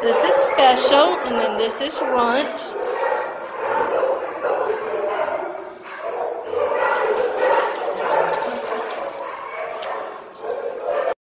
This is special, and then this is lunch.